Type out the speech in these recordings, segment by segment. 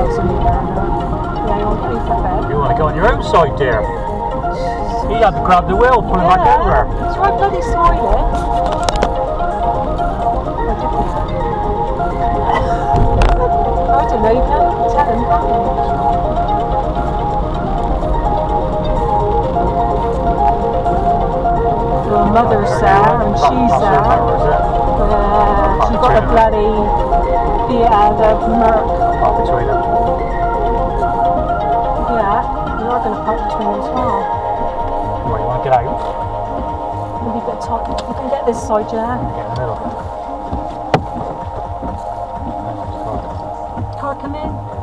parts of me there. Yeah, you want to leave that bed? You want to go on your own side, dear? He had to grab the wheel, pull it back over. It's right bloody slide it. I don't you can't tell him? Your mother's there and she's That's there. it, that. Yeah, she got the bloody yeah, the Merc. Up between them. Yeah, you are going to park between them as well. Right, you want to get out? Maybe a bit tight. You can get this side, yeah. Get in the middle. Car come in.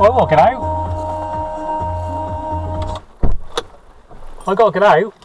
Well, we'll get out. I gotta get out.